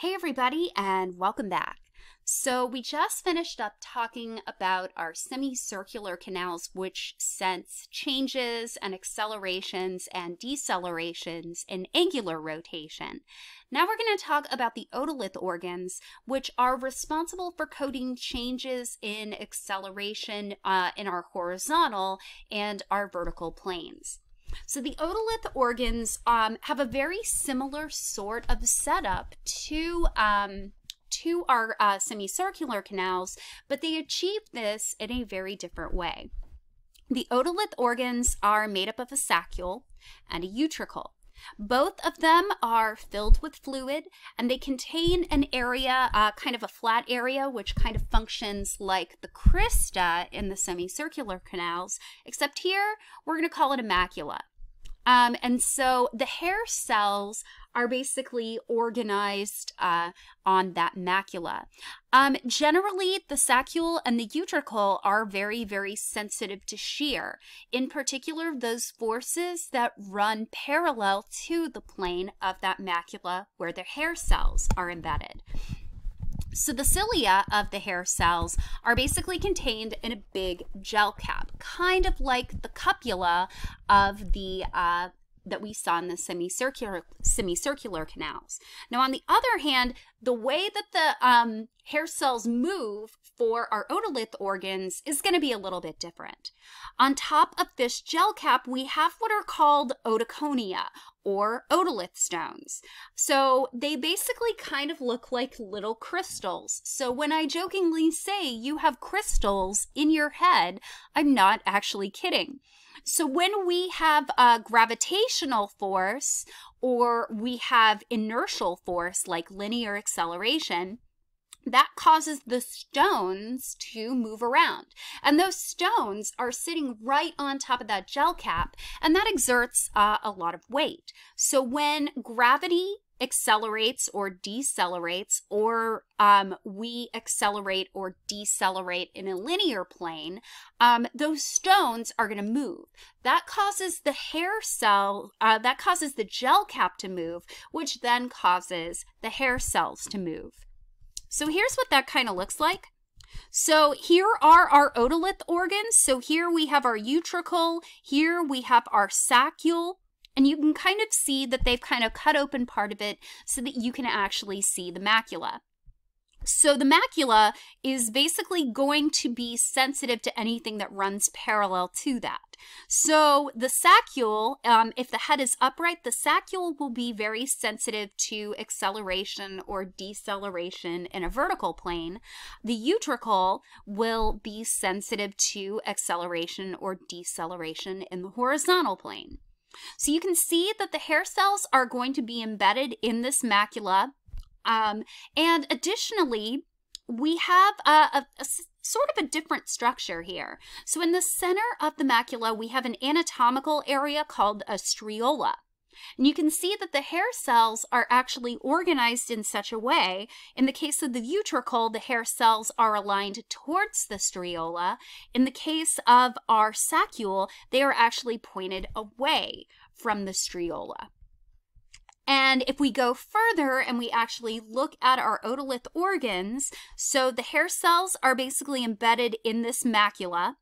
Hey, everybody, and welcome back. So, we just finished up talking about our semicircular canals, which sense changes and accelerations and decelerations in angular rotation. Now, we're going to talk about the otolith organs, which are responsible for coding changes in acceleration uh, in our horizontal and our vertical planes. So the otolith organs um, have a very similar sort of setup to um, to our uh, semicircular canals, but they achieve this in a very different way. The otolith organs are made up of a saccule and a utricle. Both of them are filled with fluid and they contain an area, uh, kind of a flat area, which kind of functions like the crista in the semicircular canals, except here we're going to call it a macula. Um, and so the hair cells are basically organized uh, on that macula. Um, generally, the saccule and the utricle are very, very sensitive to shear. In particular, those forces that run parallel to the plane of that macula where the hair cells are embedded. So the cilia of the hair cells are basically contained in a big gel cap, kind of like the cupula of the uh, that we saw in the semicircular semicircular canals. Now, on the other hand, the way that the um, hair cells move for our otolith organs is going to be a little bit different. On top of this gel cap, we have what are called otoconia or otolith stones. So they basically kind of look like little crystals. So when I jokingly say you have crystals in your head, I'm not actually kidding. So when we have a gravitational force or we have inertial force like linear acceleration, that causes the stones to move around. And those stones are sitting right on top of that gel cap, and that exerts uh, a lot of weight. So when gravity accelerates or decelerates, or um, we accelerate or decelerate in a linear plane, um, those stones are going to move. That causes the hair cell, uh, that causes the gel cap to move, which then causes the hair cells to move. So here's what that kind of looks like. So here are our otolith organs. So here we have our utricle, here we have our saccule, and you can kind of see that they've kind of cut open part of it so that you can actually see the macula. So the macula is basically going to be sensitive to anything that runs parallel to that. So the saccule, um, if the head is upright, the saccule will be very sensitive to acceleration or deceleration in a vertical plane. The utricle will be sensitive to acceleration or deceleration in the horizontal plane. So you can see that the hair cells are going to be embedded in this macula. Um, and additionally, we have a, a, a, sort of a different structure here. So in the center of the macula, we have an anatomical area called a striola. And you can see that the hair cells are actually organized in such a way. In the case of the utricle, the hair cells are aligned towards the striola. In the case of our saccule, they are actually pointed away from the striola. And if we go further and we actually look at our otolith organs, so the hair cells are basically embedded in this macula.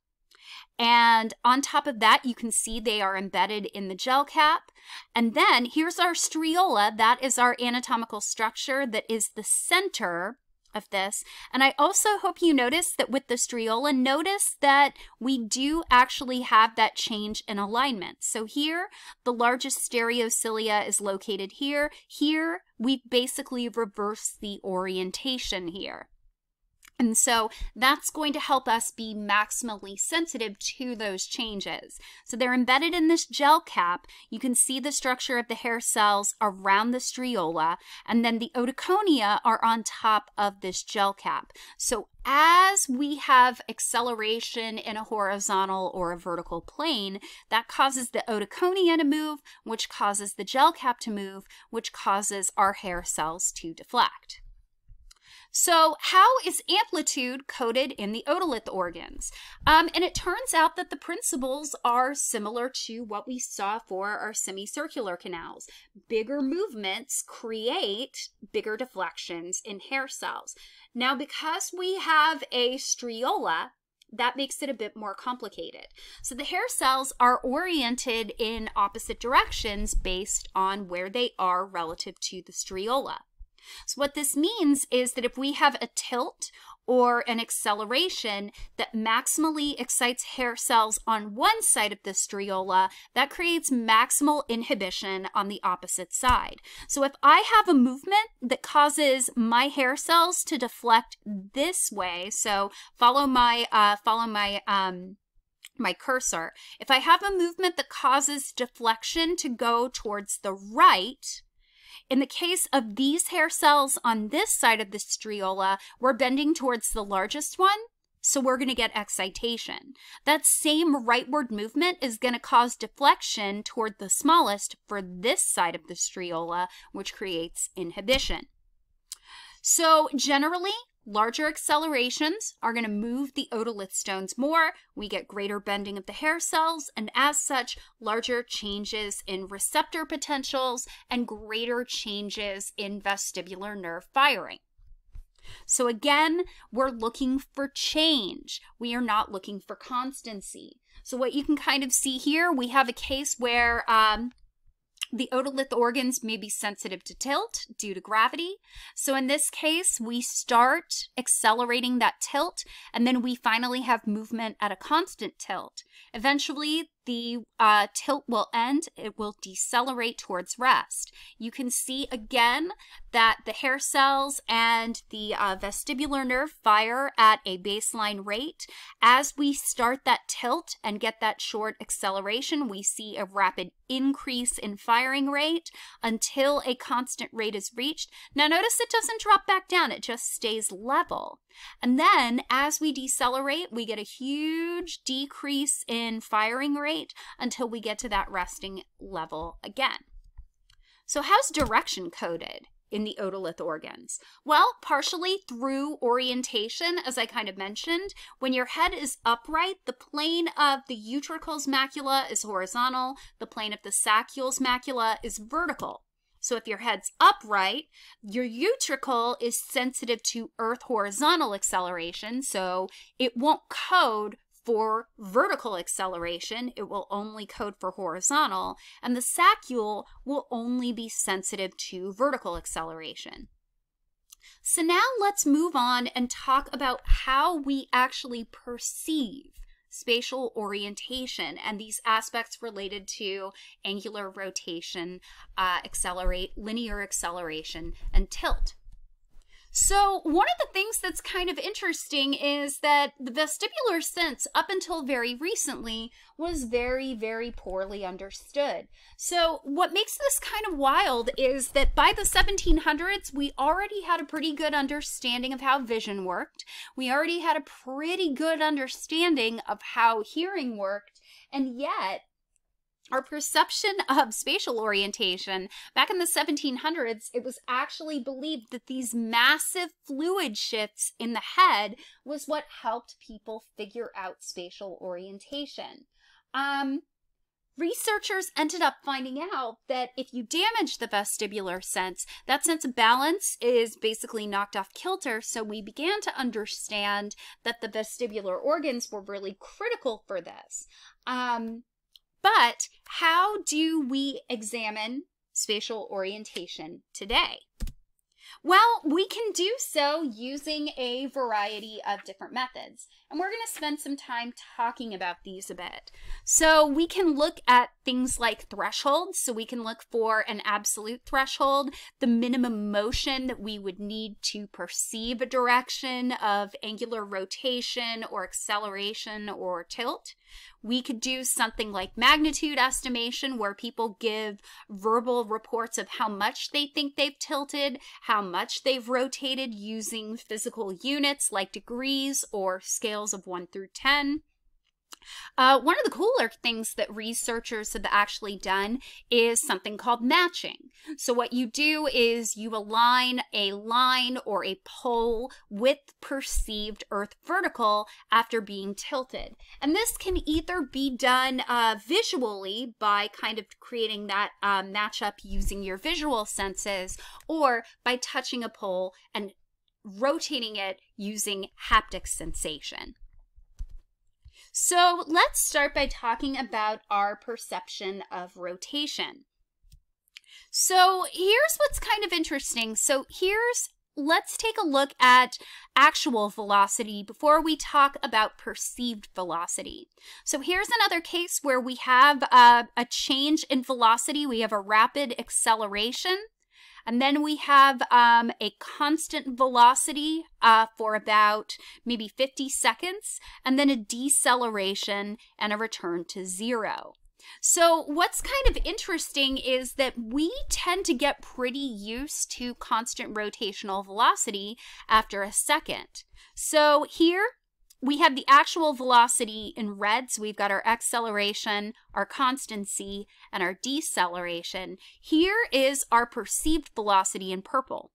And on top of that, you can see they are embedded in the gel cap. And then here's our striola. That is our anatomical structure that is the center of this. And I also hope you notice that with the striola, notice that we do actually have that change in alignment. So here, the largest stereocilia is located here. Here, we basically reverse the orientation here. And so that's going to help us be maximally sensitive to those changes. So they're embedded in this gel cap. You can see the structure of the hair cells around the striola, and then the otoconia are on top of this gel cap. So as we have acceleration in a horizontal or a vertical plane, that causes the otoconia to move, which causes the gel cap to move, which causes our hair cells to deflect. So, how is amplitude coded in the otolith organs? Um, and it turns out that the principles are similar to what we saw for our semicircular canals. Bigger movements create bigger deflections in hair cells. Now, because we have a striola, that makes it a bit more complicated. So the hair cells are oriented in opposite directions based on where they are relative to the striola. So what this means is that if we have a tilt or an acceleration that maximally excites hair cells on one side of the striola, that creates maximal inhibition on the opposite side. So if I have a movement that causes my hair cells to deflect this way, so follow my uh, follow my um, my cursor. If I have a movement that causes deflection to go towards the right, in the case of these hair cells on this side of the striola, we're bending towards the largest one, so we're going to get excitation. That same rightward movement is going to cause deflection toward the smallest for this side of the striola, which creates inhibition. So generally, Larger accelerations are going to move the otolith stones more. We get greater bending of the hair cells, and as such, larger changes in receptor potentials and greater changes in vestibular nerve firing. So again, we're looking for change. We are not looking for constancy. So what you can kind of see here, we have a case where um, the otolith organs may be sensitive to tilt due to gravity. So in this case, we start accelerating that tilt, and then we finally have movement at a constant tilt. Eventually, the uh, tilt will end, it will decelerate towards rest. You can see again that the hair cells and the uh, vestibular nerve fire at a baseline rate. As we start that tilt and get that short acceleration, we see a rapid increase in firing rate until a constant rate is reached. Now notice it doesn't drop back down, it just stays level. And then as we decelerate, we get a huge decrease in firing rate until we get to that resting level again. So how's direction coded? in the otolith organs? Well, partially through orientation, as I kind of mentioned. When your head is upright, the plane of the utricle's macula is horizontal, the plane of the saccule's macula is vertical. So if your head's upright, your utricle is sensitive to earth horizontal acceleration, so it won't code for vertical acceleration, it will only code for horizontal, and the saccule will only be sensitive to vertical acceleration. So now let's move on and talk about how we actually perceive spatial orientation and these aspects related to angular rotation, uh, accelerate, linear acceleration, and tilt. So, one of the things that's kind of interesting is that the vestibular sense, up until very recently, was very, very poorly understood. So, what makes this kind of wild is that by the 1700s, we already had a pretty good understanding of how vision worked. We already had a pretty good understanding of how hearing worked. And yet, our perception of spatial orientation back in the 1700s it was actually believed that these massive fluid shifts in the head was what helped people figure out spatial orientation um, researchers ended up finding out that if you damage the vestibular sense, that sense of balance is basically knocked off kilter. So we began to understand that the vestibular organs were really critical for this. Um, but how do we examine spatial orientation today? Well, we can do so using a variety of different methods. And we're going to spend some time talking about these a bit. So we can look at things like thresholds. So we can look for an absolute threshold, the minimum motion that we would need to perceive a direction of angular rotation or acceleration or tilt. We could do something like magnitude estimation, where people give verbal reports of how much they think they've tilted, how much they've rotated using physical units like degrees or scales of 1 through 10. Uh, one of the cooler things that researchers have actually done is something called matching. So, what you do is you align a line or a pole with perceived Earth vertical after being tilted. And this can either be done uh, visually by kind of creating that uh, matchup using your visual senses or by touching a pole and rotating it using haptic sensation. So let's start by talking about our perception of rotation. So here's what's kind of interesting. So here's, let's take a look at actual velocity before we talk about perceived velocity. So here's another case where we have a, a change in velocity. We have a rapid acceleration and then we have um, a constant velocity uh, for about maybe 50 seconds, and then a deceleration and a return to zero. So, what's kind of interesting is that we tend to get pretty used to constant rotational velocity after a second. So, here we have the actual velocity in red. So we've got our acceleration, our constancy, and our deceleration. Here is our perceived velocity in purple.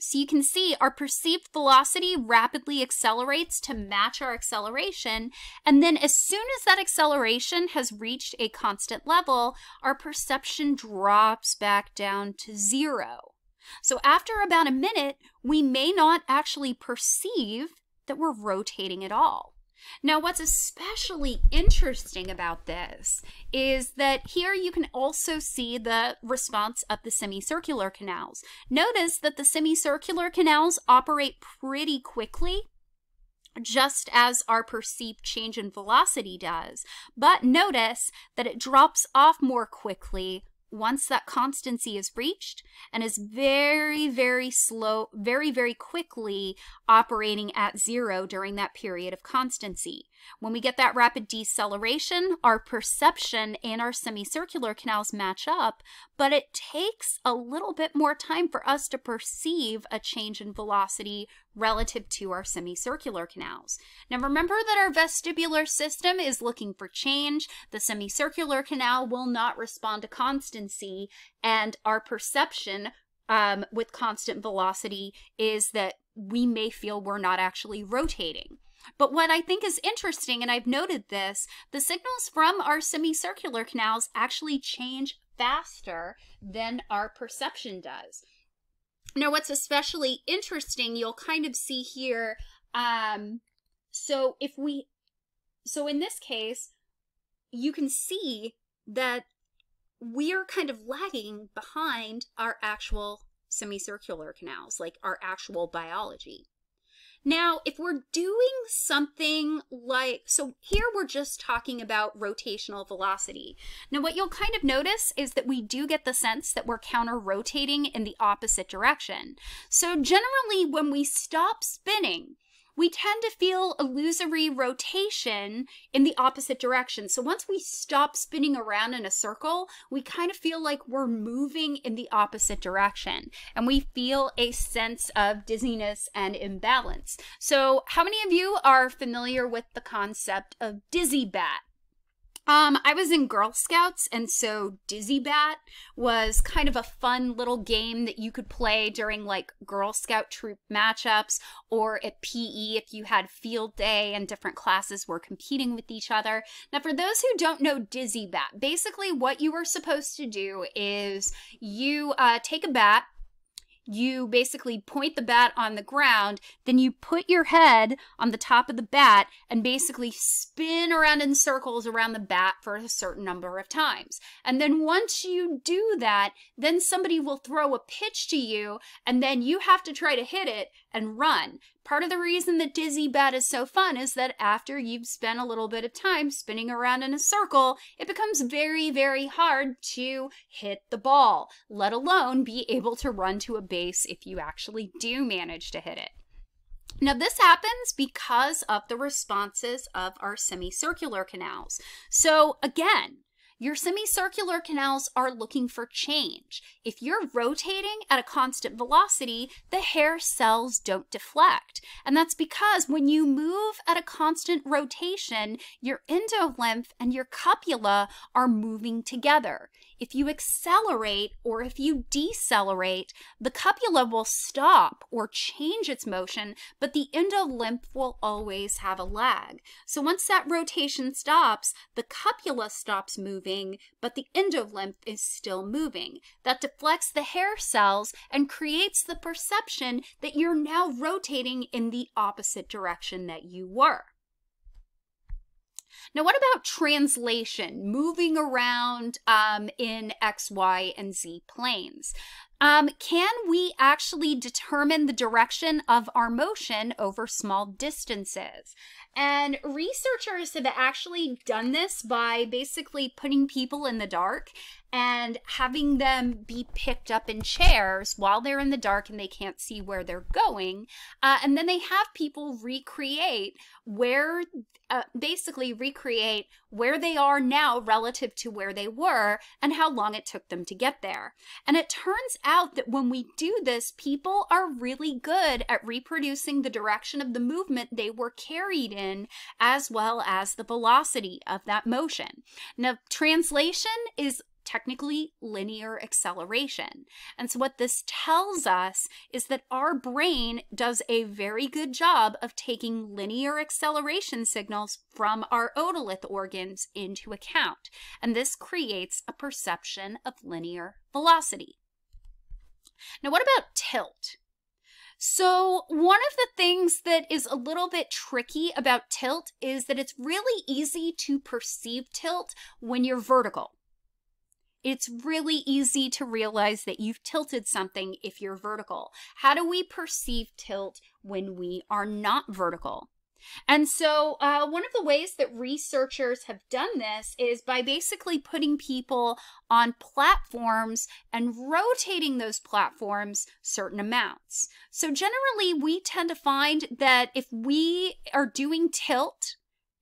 So you can see our perceived velocity rapidly accelerates to match our acceleration. And then as soon as that acceleration has reached a constant level, our perception drops back down to zero. So after about a minute, we may not actually perceive that we're rotating at all. Now, what's especially interesting about this is that here you can also see the response of the semicircular canals. Notice that the semicircular canals operate pretty quickly, just as our perceived change in velocity does. But notice that it drops off more quickly once that constancy is reached and is very, very slow, very, very quickly operating at zero during that period of constancy. When we get that rapid deceleration, our perception and our semicircular canals match up, but it takes a little bit more time for us to perceive a change in velocity relative to our semicircular canals. Now remember that our vestibular system is looking for change. The semicircular canal will not respond to constancy, and our perception um, with constant velocity is that we may feel we're not actually rotating. But what I think is interesting, and I've noted this, the signals from our semicircular canals actually change faster than our perception does. Now, what's especially interesting, you'll kind of see here, um, so if we, so in this case, you can see that we're kind of lagging behind our actual semicircular canals, like our actual biology. Now, if we're doing something like, so here we're just talking about rotational velocity. Now, what you'll kind of notice is that we do get the sense that we're counter rotating in the opposite direction. So generally, when we stop spinning, we tend to feel illusory rotation in the opposite direction. So once we stop spinning around in a circle, we kind of feel like we're moving in the opposite direction and we feel a sense of dizziness and imbalance. So how many of you are familiar with the concept of dizzy bat? Um, I was in Girl Scouts, and so Dizzy Bat was kind of a fun little game that you could play during like Girl Scout troop matchups or at PE if you had field day and different classes were competing with each other. Now, for those who don't know Dizzy Bat, basically what you were supposed to do is you uh, take a bat, you basically point the bat on the ground, then you put your head on the top of the bat and basically spin around in circles around the bat for a certain number of times. And then once you do that, then somebody will throw a pitch to you and then you have to try to hit it and run. Part of the reason that Dizzy Bat is so fun is that after you've spent a little bit of time spinning around in a circle, it becomes very, very hard to hit the ball, let alone be able to run to a base if you actually do manage to hit it. Now, this happens because of the responses of our semicircular canals. So, again, Your semicircular canals are looking for change. If you're rotating at a constant velocity, the hair cells don't deflect. And that's because when you move at a constant rotation, your endolymph and your cupula are moving together. If you accelerate or if you decelerate, the cupula will stop or change its motion, but the endolymph will always have a lag. So once that rotation stops, the cupula stops moving, but the endolymph is still moving. That deflects the hair cells and creates the perception that you're now rotating in the opposite direction that you were. Now, what about translation, moving around um, in X, Y, and Z planes? Um, can we actually determine the direction of our motion over small distances? And researchers have actually done this by basically putting people in the dark and having them be picked up in chairs while they're in the dark and they can't see where they're going. Uh, and then they have people recreate where, uh, basically, recreate where they are now relative to where they were and how long it took them to get there. And it turns out that when we do this, people are really good at reproducing the direction of the movement they were carried in, as well as the velocity of that motion. Now, translation is technically linear acceleration. And so, what this tells us is that our brain does a very good job of taking linear acceleration signals from our otolith organs into account. And this creates a perception of linear velocity. Now, what about tilt? So, one of the things that is a little bit tricky about tilt is that it's really easy to perceive tilt when you're vertical. It's really easy to realize that you've tilted something if you're vertical. How do we perceive tilt when we are not vertical? And so, uh, one of the ways that researchers have done this is by basically putting people on platforms and rotating those platforms certain amounts. So, generally, we tend to find that if we are doing tilt,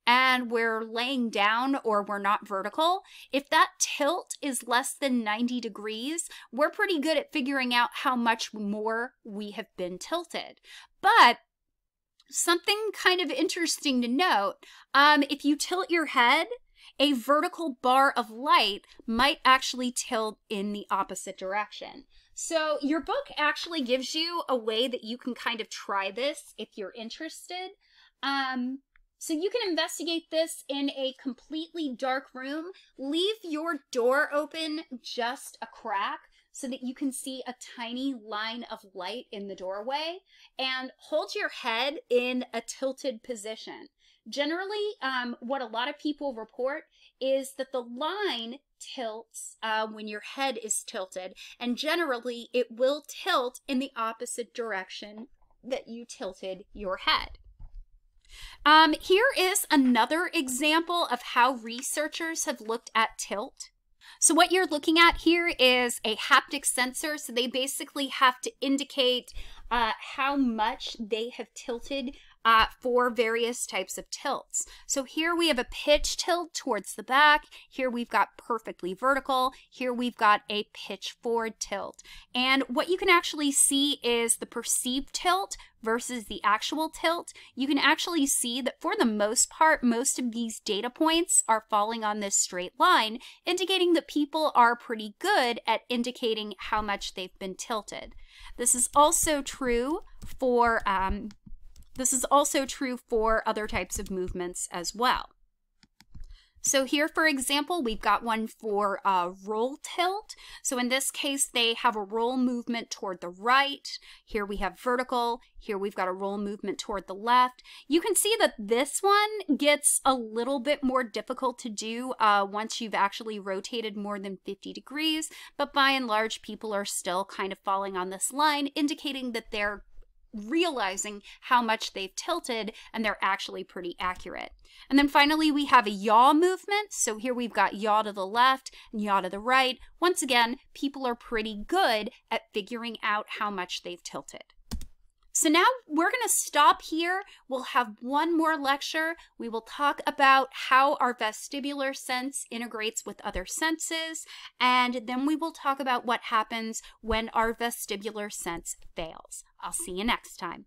and we're laying down or we're not vertical, if that tilt is less than 90 degrees, we're pretty good at figuring out how much more we have been tilted. But something kind of interesting to note um, if you tilt your head, a vertical bar of light might actually tilt in the opposite direction. So, your book actually gives you a way that you can kind of try this if you're interested. Um, so you can investigate this in a completely dark room. Leave your door open just a crack so that you can see a tiny line of light in the doorway and hold your head in a tilted position. Generally, um, what a lot of people report is that the line tilts uh, when your head is tilted, and generally it will tilt in the opposite direction that you tilted your head. Um, here is another example of how researchers have looked at tilt. So what you're looking at here is a haptic sensor. So they basically have to indicate uh, how much they have tilted uh, for various types of tilts. So here we have a pitch tilt towards the back. Here we've got perfectly vertical. Here we've got a pitch forward tilt. And what you can actually see is the perceived tilt versus the actual tilt. You can actually see that for the most part, most of these data points are falling on this straight line, indicating that people are pretty good at indicating how much they've been tilted. This is also true for um, this is also true for other types of movements as well. So here, for example, we've got one for a roll tilt. So in this case, they have a roll movement toward the right. Here we have vertical. Here we've got a roll movement toward the left. You can see that this one gets a little bit more difficult to do uh, once you've actually rotated more than 50 degrees, but by and large, people are still kind of falling on this line, indicating that they're realizing how much they've tilted and they're actually pretty accurate. And then finally, we have a yaw movement. So here we've got yaw to the left and yaw to the right. Once again, people are pretty good at figuring out how much they've tilted. So now we're going to stop here. We'll have one more lecture. We will talk about how our vestibular sense integrates with other senses, and then we will talk about what happens when our vestibular sense fails. I'll see you next time.